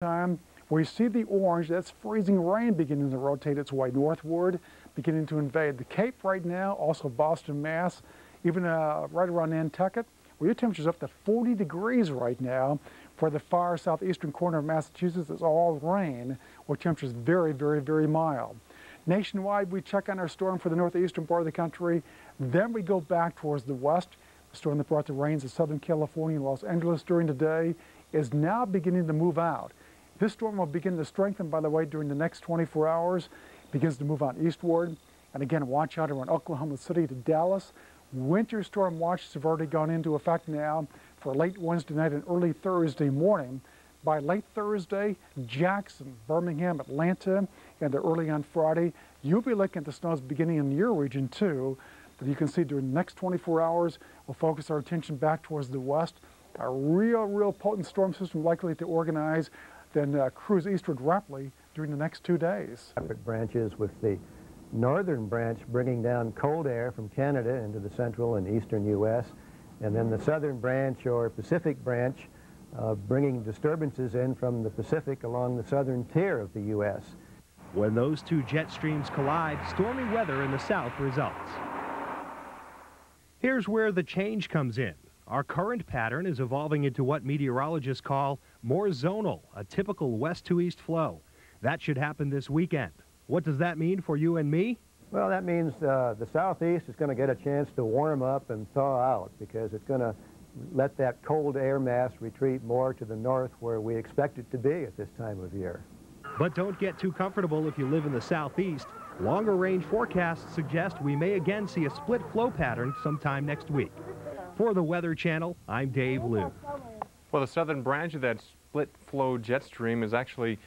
time, we see the orange, that's freezing rain beginning to rotate its way northward, beginning to invade the Cape right now, also Boston, Mass, even uh, right around Nantucket, where your temperature's up to 40 degrees right now. For the far southeastern corner of Massachusetts, it's all rain, where temperature's very, very, very mild. Nationwide, we check on our storm for the northeastern part of the country. Then we go back towards the west. The storm that brought the rains to Southern California and Los Angeles during the day is now beginning to move out. This storm will begin to strengthen, by the way, during the next 24 hours. It begins to move on eastward. And again, watch out around Oklahoma City to Dallas. Winter storm watches have already gone into effect now for late Wednesday night and early Thursday morning. By late Thursday, Jackson, Birmingham, Atlanta, and early on Friday, you'll be looking at the snows beginning in your region too. But you can see during the next 24 hours, we'll focus our attention back towards the west. A real, real potent storm system likely to organize, then uh, cruise eastward rapidly during the next two days. Separate branches with the northern branch bringing down cold air from Canada into the central and eastern U.S., and then the southern branch or Pacific branch uh, bringing disturbances in from the Pacific along the southern tier of the U.S. When those two jet streams collide, stormy weather in the south results. Here's where the change comes in. Our current pattern is evolving into what meteorologists call more zonal, a typical west to east flow. That should happen this weekend. What does that mean for you and me? Well, that means uh, the southeast is going to get a chance to warm up and thaw out because it's going to let that cold air mass retreat more to the north where we expect it to be at this time of year. But don't get too comfortable if you live in the southeast. Longer range forecasts suggest we may again see a split flow pattern sometime next week. For the Weather Channel, I'm Dave Liu. Well, the southern branch of that split flow jet stream is actually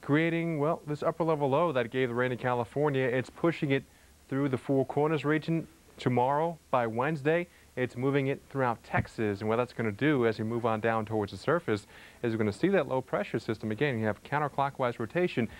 creating, well, this upper level low that gave the rain in California. It's pushing it through the Four Corners region tomorrow by Wednesday. It's moving it throughout Texas, and what that's going to do as we move on down towards the surface is we're going to see that low pressure system again. You have counterclockwise rotation